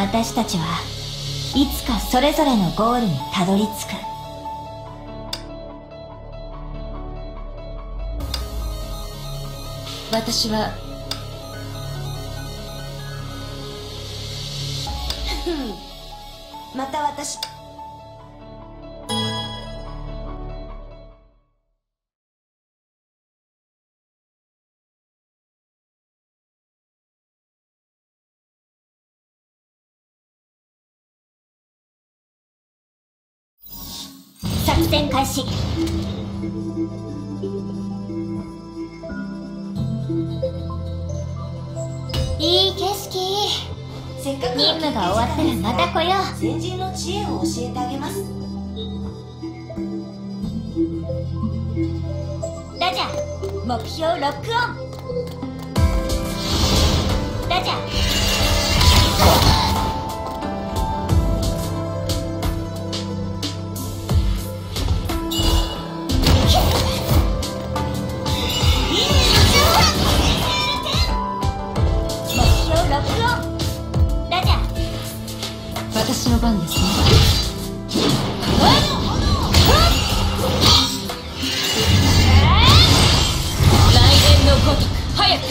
私たちはいつかそれぞれのゴールにたどり着く。私は作戦開始いい景色。せっかく任務が終わったらまた来よう。先人の知恵を教えてあげます。ラジャー目標ロックオンラジャの番ですね。来年のごとく早く。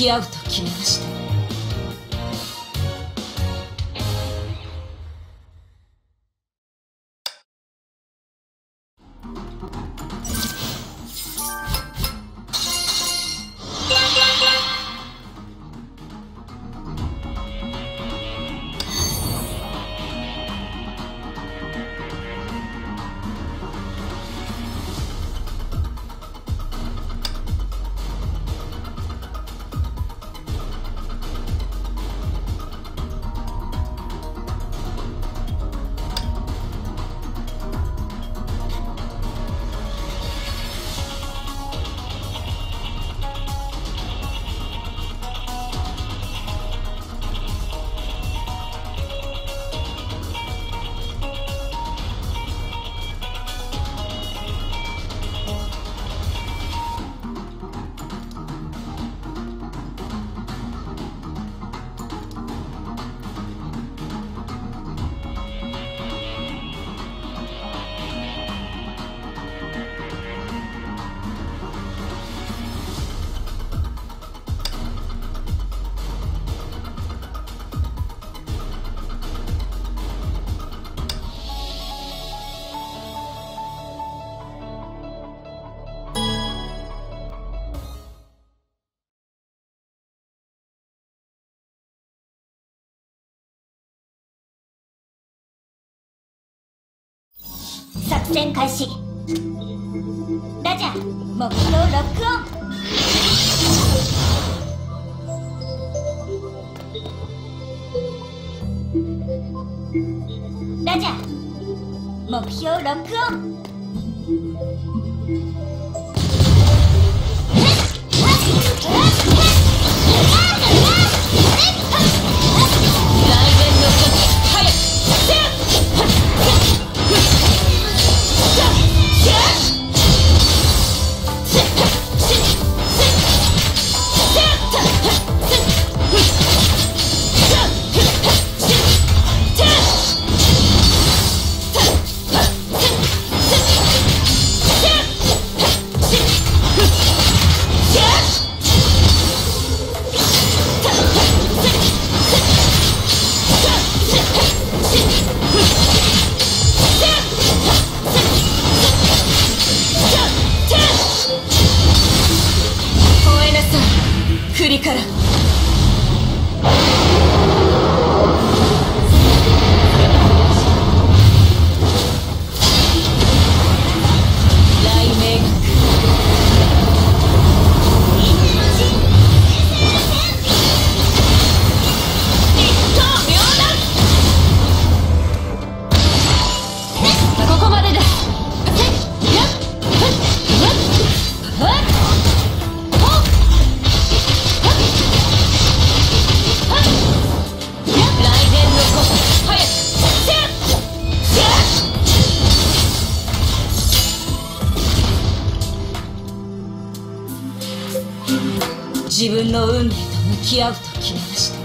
き合うと決めました。戦開始ラジャー目標ロックオンラジャー目標ロックオン合うと決めました。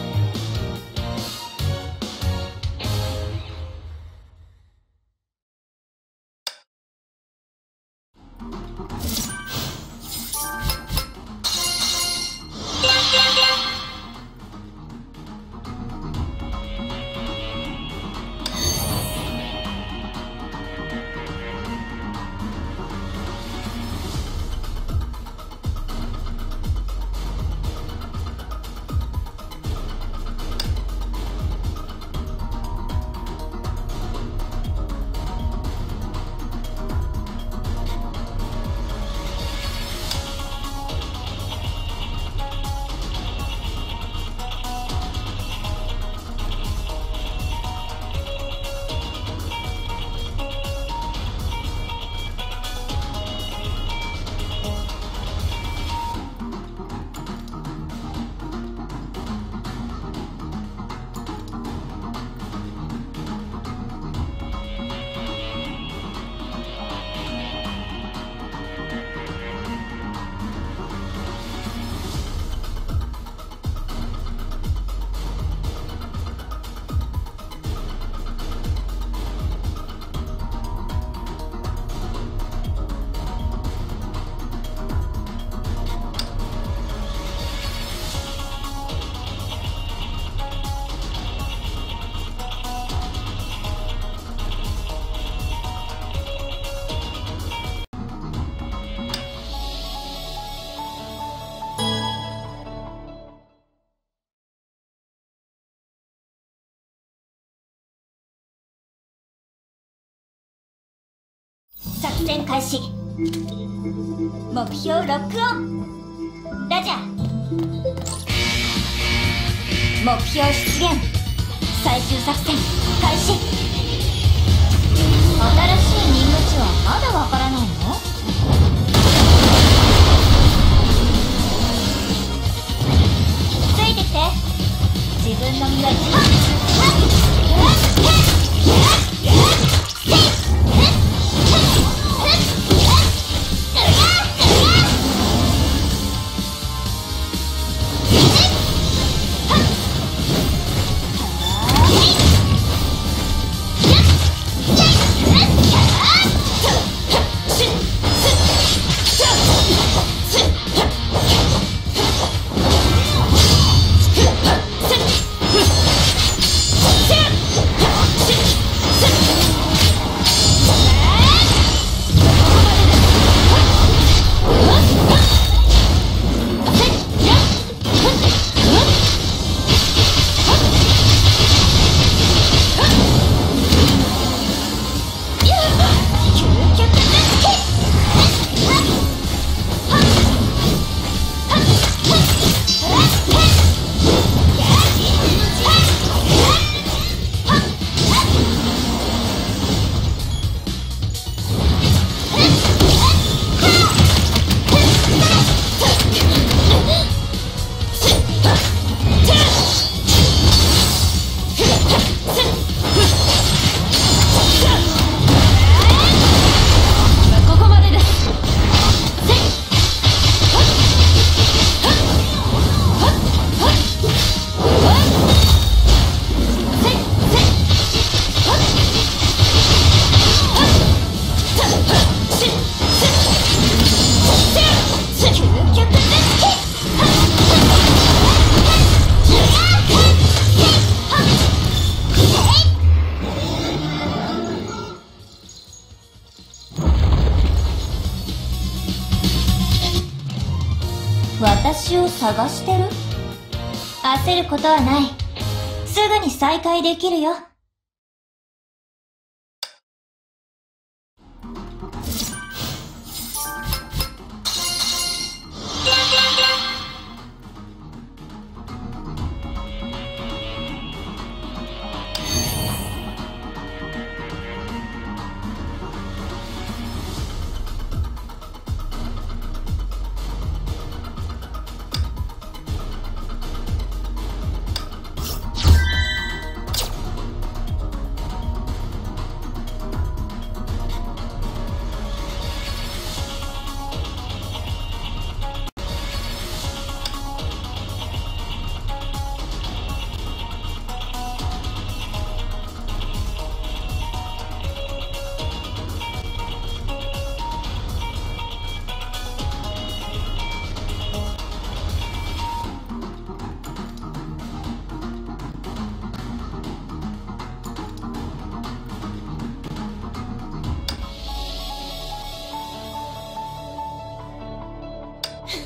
戦開始。目標ロックオンラジャー。目標出現。最終作戦開始。私を探してる？焦ることはない。すぐに再会できるよ。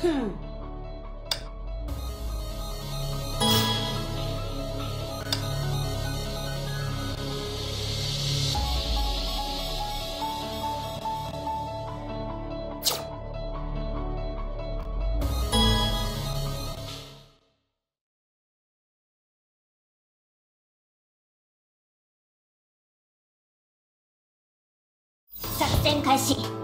作戦開始。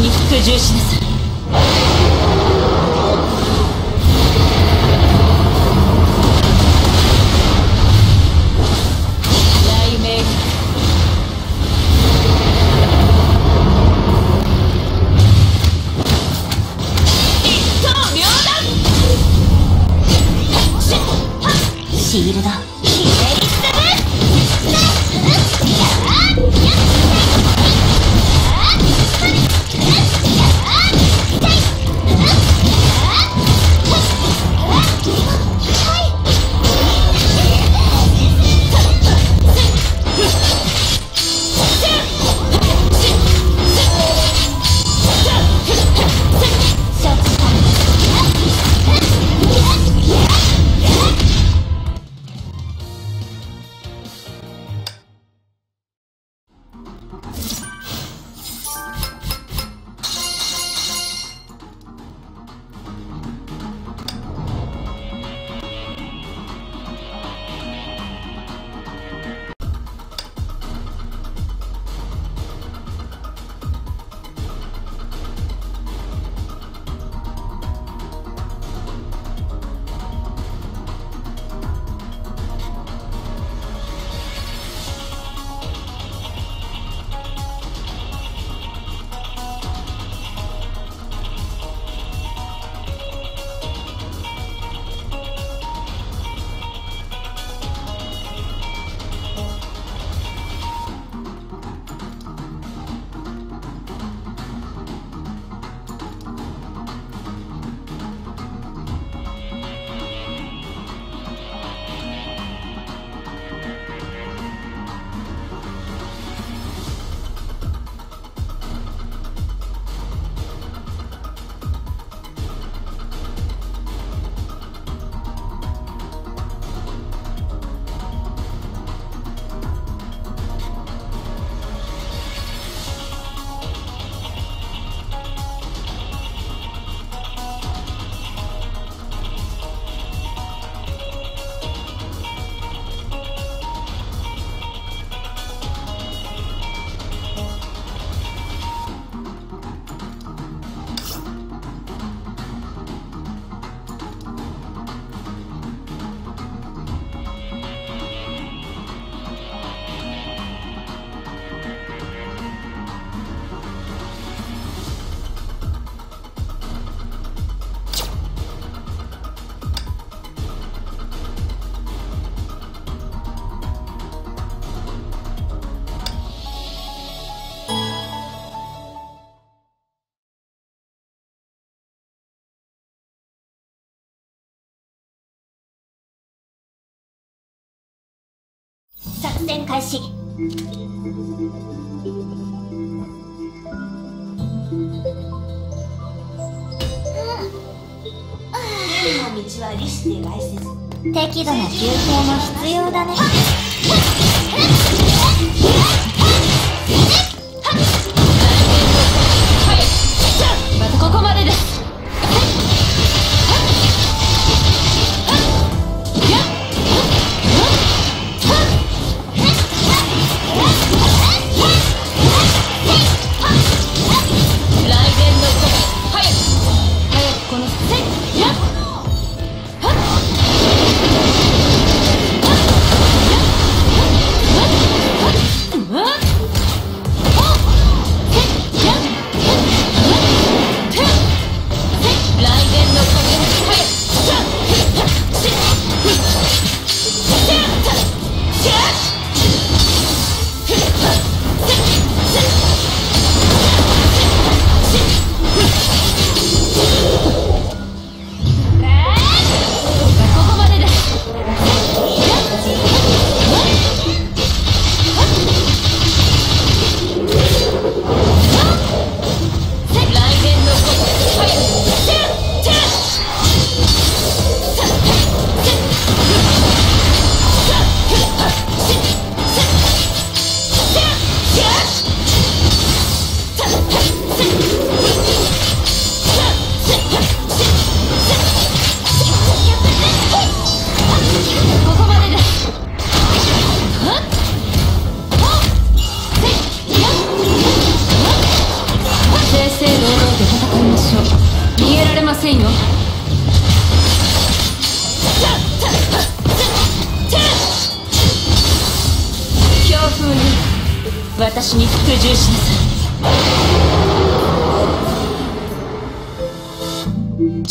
私に服従しなさい。電開始道はリスではせず適度な休憩も必要だね。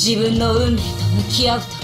自分の運命と向き合うと。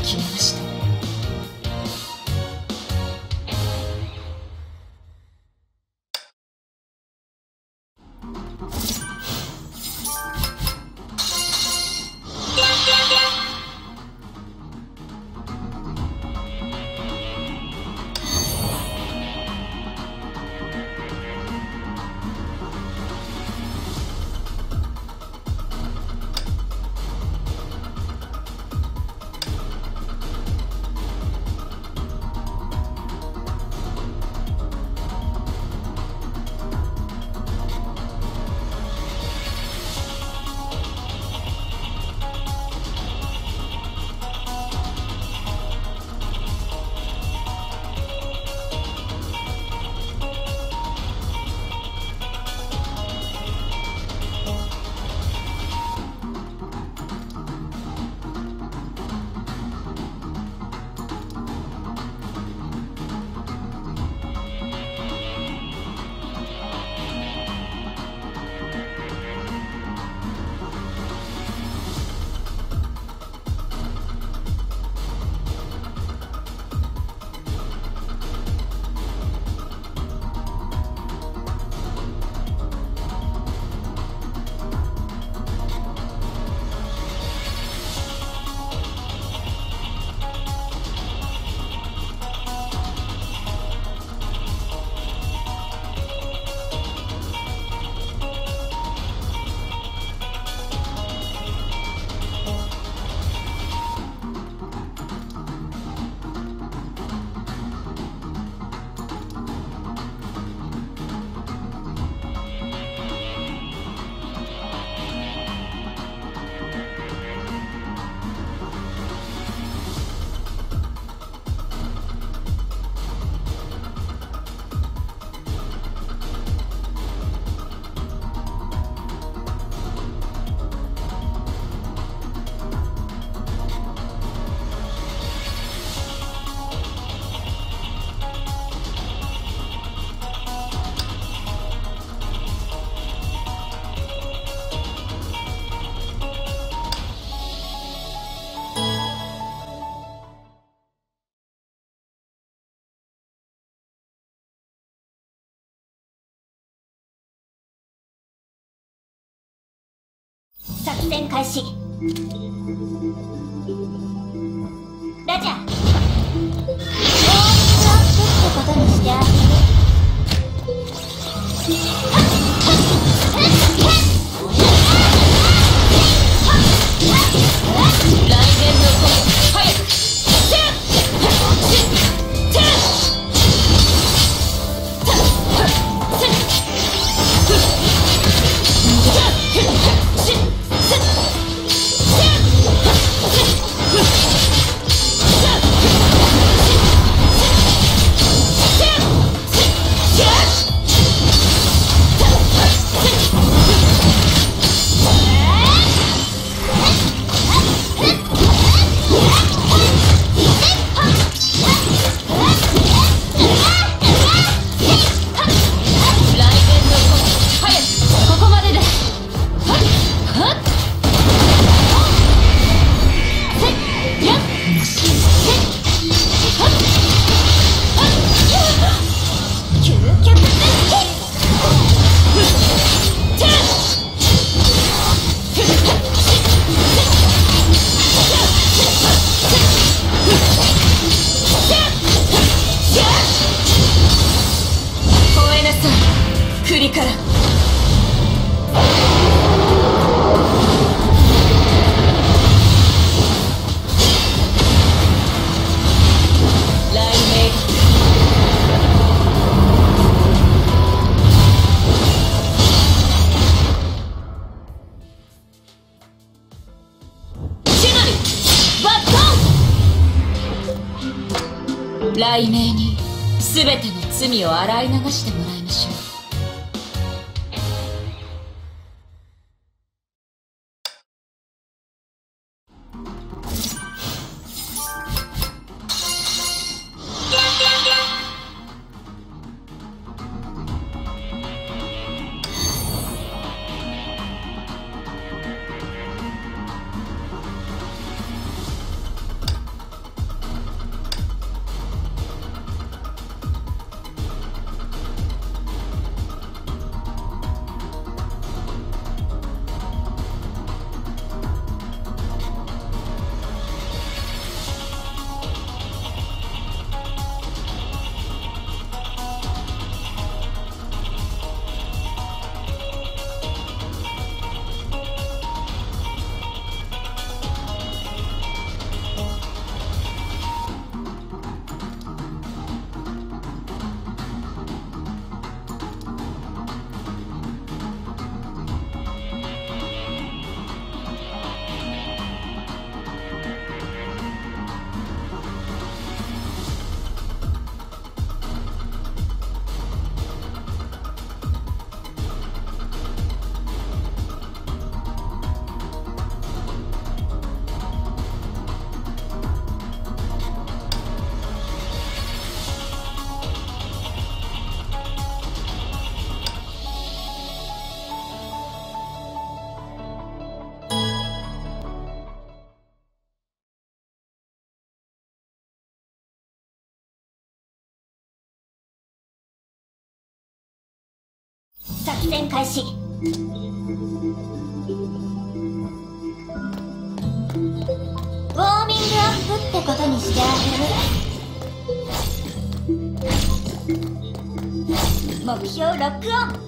作戦開始。ラジャー。i 来作戦開始。ウォーミングアップってことにしてあげる。目標ロックオン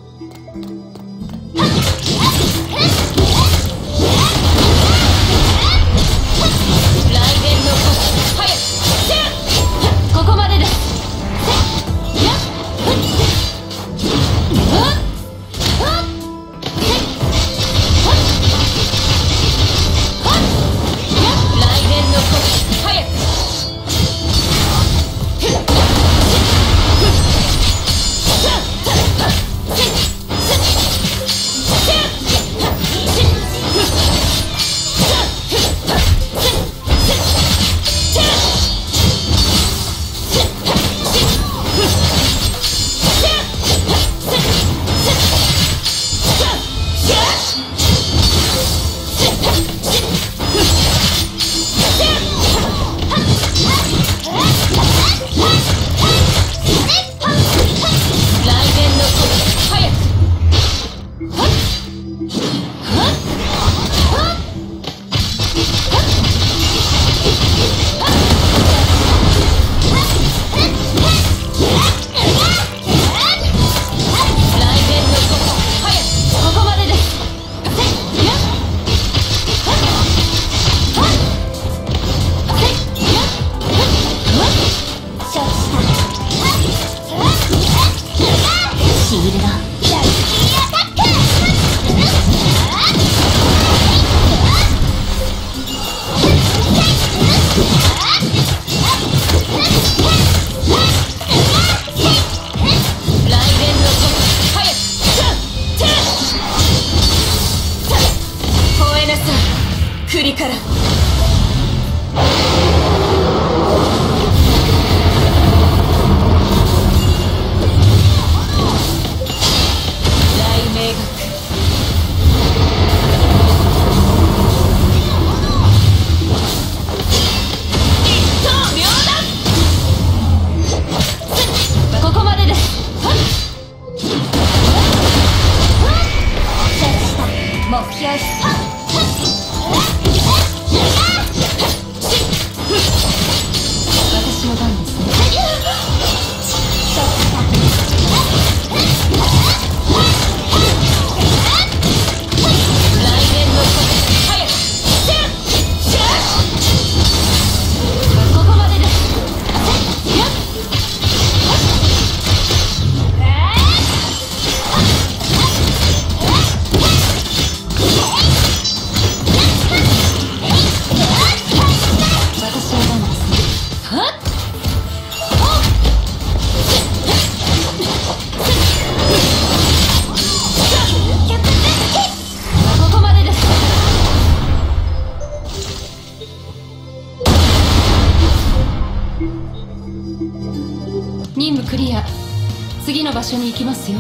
任務クリア。次の場所に行きますよ。